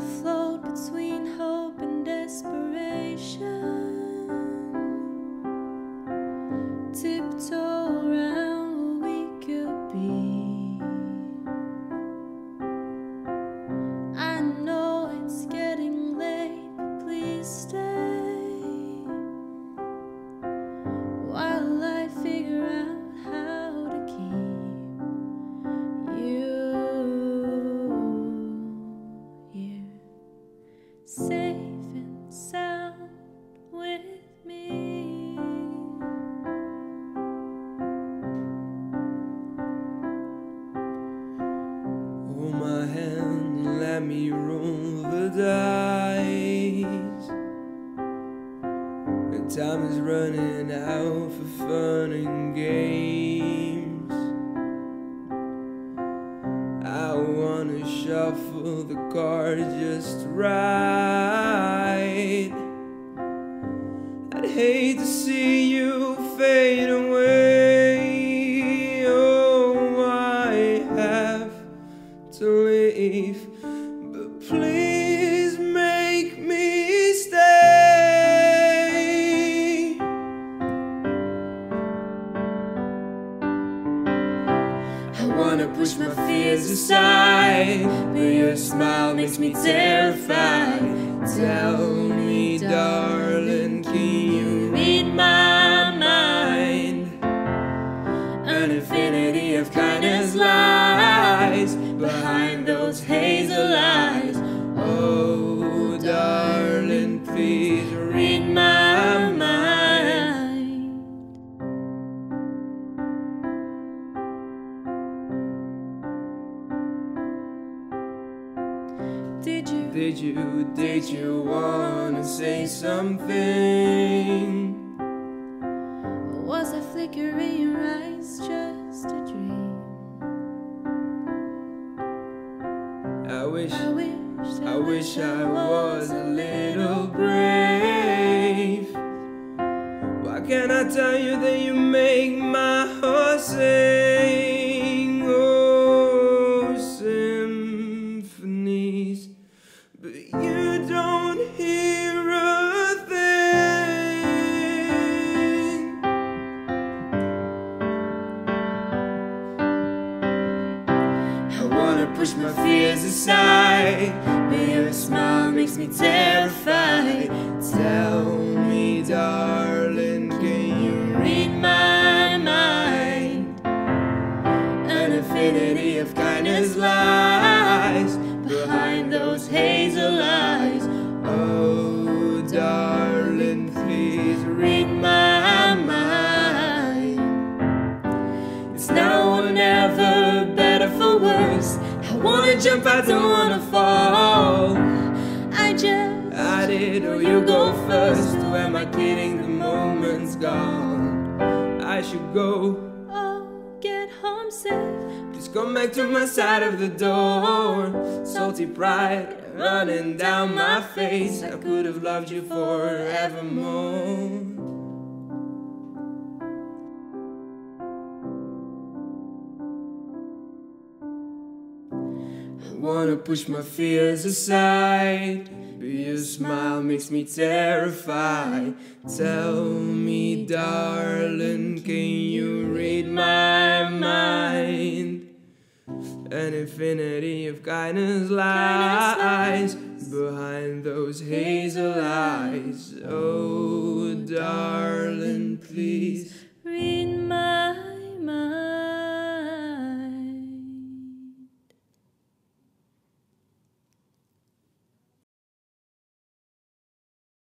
afloat between hope and desperation. Hold my hand and let me roll the dice. The time is running out for fun and games. I wanna shuffle the cards just right. I'd hate to see you I wanna push my fears aside, but your smile makes me terrified. Did you? Did you, did you wanna say something? Or was that flicker in your eyes just a dream? I wish, I wish. I wish I was a little brave. Why can't I tell you that you make my heart sing? But you don't hear a thing. I wanna push my fears aside, but your smile makes me terrified. Tell me, darling, can you Read my mind. An infinity of kindness lies behind those hazel eyes. Oh, darling, please read my mind. It's now or never, better for worse. I wanna jump, I don't wanna fall. I just. I did, or you go first. Who am I kidding? The moment's gone. I should go. Oh, get home safe. Please come back to my side of the door. Salty pride running down my face. I could have loved you forevermore. I wanna push my fears aside. But your smile makes me terrified. Tell me, darling, can you read my infinity of kindness lies behind those hazel eyes. Oh, oh darling, please